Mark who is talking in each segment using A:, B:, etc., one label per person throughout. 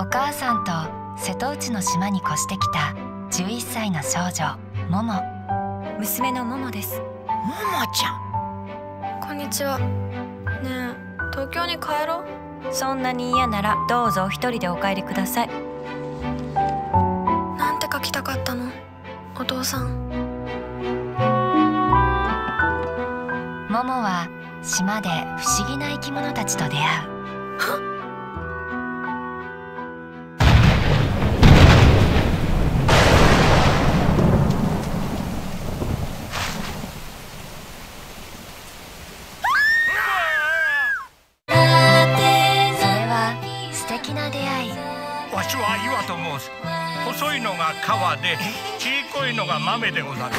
A: お母さんと瀬戸内の島に越してきた11歳の少女もも
B: 娘のももです。
C: ももちゃん。
D: こんにちは。ねえ東京に帰ろ
B: う。そんなに嫌ならどうぞお一人でお帰りください。
D: なんて書きたかったの？お父さん。
A: ももは島で不思議な生き物たちと出会う。それ
E: わしは岩と申す。細いのが川でちいこいのが豆でござる。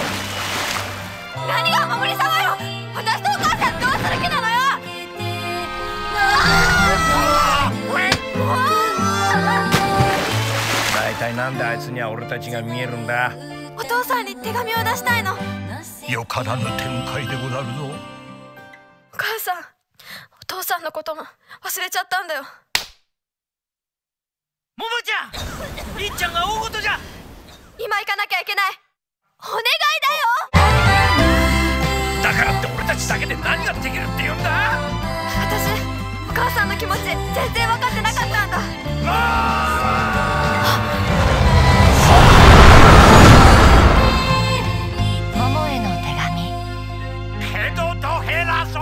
D: 何がお守り様よ！私とお母さんどうする気なのよ！
E: 大体なんであいつには俺たちが見えるんだ？
D: お父さんに手紙を出したいの。
E: よからぬ展開でござるぞ。
D: お母さんお父さんのことも忘れちゃったんだよ
C: 桃ちゃん！りっちゃんが大事じゃ！
D: 今行かなきゃいけない。お願いだよ！
E: だからって俺たちだけで何ができるって言うんだ！
D: 私お母さんの気持ち全然分かってなかったんだ。
A: 桃への手紙。
E: どと減らそう